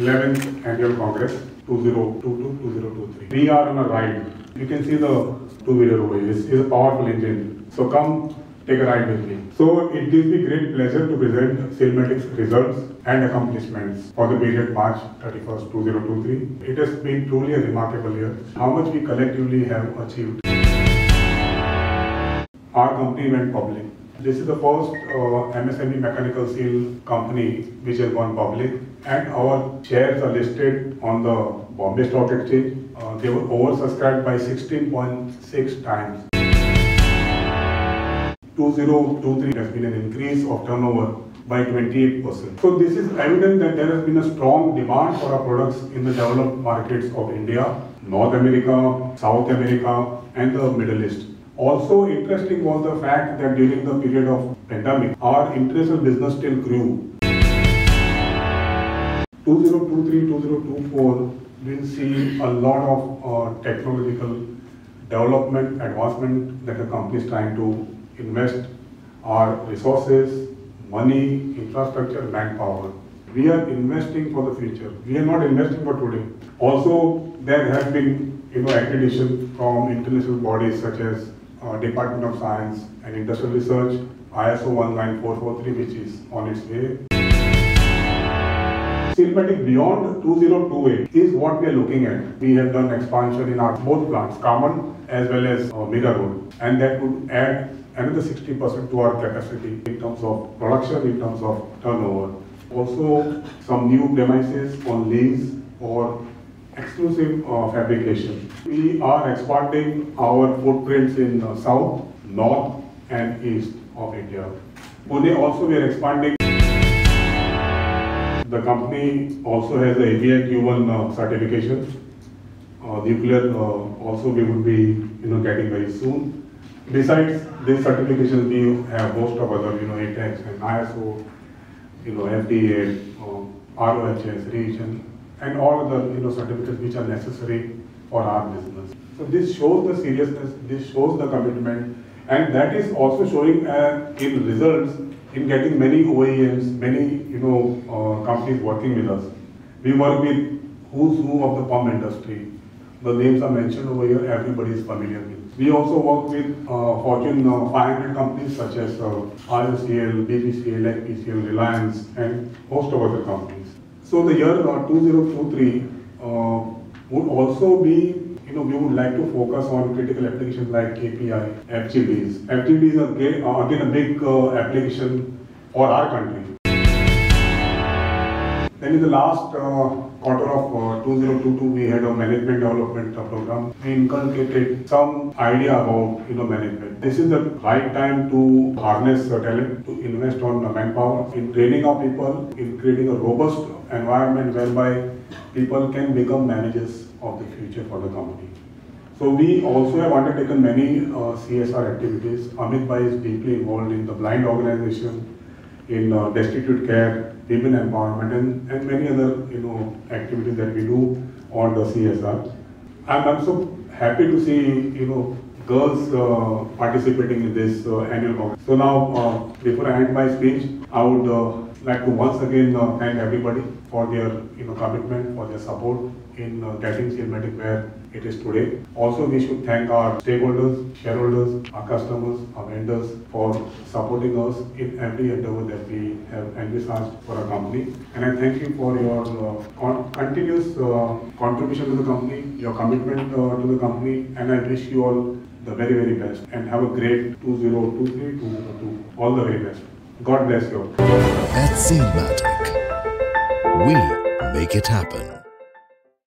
Welcome to the 11th Annual Congress 2022-2023. We are on a ride. You can see the two-wheeler over here. It's, a powerful engine. So come take a ride with me. So it gives me great pleasure to present Sealmatic's results and accomplishments for the period March 31st, 2023. It has been truly a remarkable year. How much we collectively have achieved. Our company went public. This is the first uh, MSME mechanical seal company which has gone public and our shares are listed on the Bombay Stock Exchange. Uh, they were oversubscribed by 16.6 times. 2023 has been an increase of turnover by 28%. So this is evident that there has been a strong demand for our products in the developed markets of India, North America, South America and the Middle East. Also interesting was the fact that during the period of pandemic, our international business still grew. 2023-2024 will see a lot of uh, technological development, advancement that the company is trying to invest our resources, money, infrastructure, manpower. We are investing for the future. We are not investing for today. Also, there have been you know, accreditation from international bodies such as uh, Department of Science and Industrial Research, ISO 19443, which is on its way. Sealmatic beyond 2028 is what we are looking at. We have done expansion in our both plants, Khammam as well as uh, Mira Road, and that would add another 60% to our capacity in terms of production, in terms of turnover. Also, some new premises on lease or exclusive uh, fabrication. We are expanding our footprints in uh, south, north and east of India. Pune also we are expanding. The company also has a API Q1 uh, certification. Uh, nuclear uh, also we would be you know getting very soon. Besides this certification, we have host of other you know ATEX and ISO, you know FDA, ROHS, REACH and all the you know certificates which are necessary for our business. So this shows the seriousness, this shows the commitment, and that is also showing uh, in results in getting many OEMs, many you know uh, companies working with us. We work with who's who of the pump industry. The names are mentioned over here. Everybody is familiar with. We also work with uh, Fortune uh, 500 companies such as uh, IOCL, BPCL, Reliance, and host of other companies. So the year uh, 2023 uh, would also be, you know, we would like to focus on critical applications like KPI, FGDs. FGDs are again a big uh, application for our country. Then in the last uh, quarter of uh, 2022, we had a management development uh, program. We inculcated some idea about you know management. This is the right time to harness talent, to invest on manpower, in training our people, in creating a robust environment whereby people can become managers of the future for the company. So we also have undertaken many uh, CSR activities. Amit Bhai is deeply involved in the blind organization, in uh, destitute care, women empowerment, and, and many other you know activities that we do on the CSR. I'm, I'm so happy to see you know girls uh, participating in this uh, annual. So now, uh, before I end my speech, I would uh, like to once again uh, thank everybody for their you know commitment, for their support in uh, getting Sealmatic where it is today. Also, we should thank our stakeholders, shareholders, our customers, our vendors for supporting us in every endeavor that we have envisaged for our company. And I thank you for your uh, con- continuous uh, contribution to the company, your commitment uh, to the company, and I wish you all the very, very best and have a great 2023 2022. All the very best. God bless you. At Sealmatic, we make it happen.